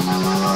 Música